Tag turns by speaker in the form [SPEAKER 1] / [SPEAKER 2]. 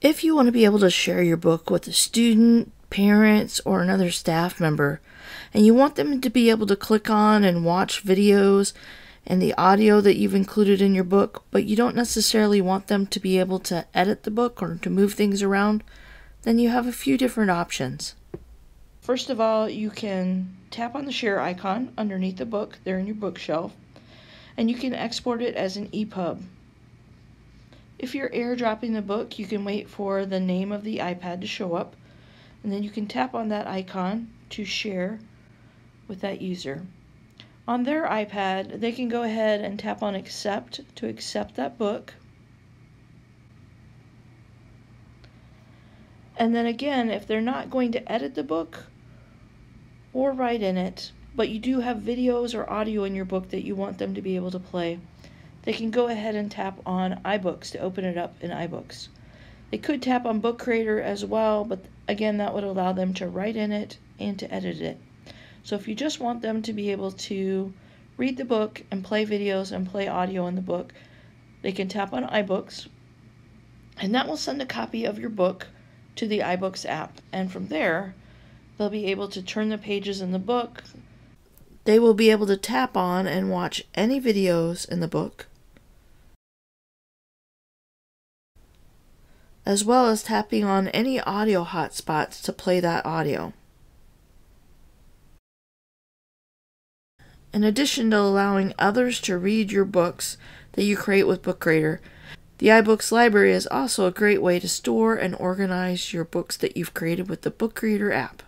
[SPEAKER 1] If you want to be able to share your book with a student, parents, or another staff member, and you want them to be able to click on and watch videos and the audio that you've included in your book, but you don't necessarily want them to be able to edit the book or to move things around, then you have a few different options. First of all, you can tap on the share icon underneath the book there in your bookshelf, and you can export it as an EPUB. If you're airdropping the book, you can wait for the name of the iPad to show up, and then you can tap on that icon to share with that user. On their iPad, they can go ahead and tap on accept to accept that book. And then again, if they're not going to edit the book or write in it, but you do have videos or audio in your book that you want them to be able to play, they can go ahead and tap on iBooks to open it up in iBooks. They could tap on Book Creator as well, but again, that would allow them to write in it and to edit it. So if you just want them to be able to read the book and play videos and play audio in the book, they can tap on iBooks, and that will send a copy of your book to the iBooks app. And from there, they'll be able to turn the pages in the book. They will be able to tap on and watch any videos in the book, as well as tapping on any audio hotspots to play that audio. In addition to allowing others to read your books that you create with Book Creator, the iBooks library is also a great way to store and organize your books that you've created with the Book Creator app.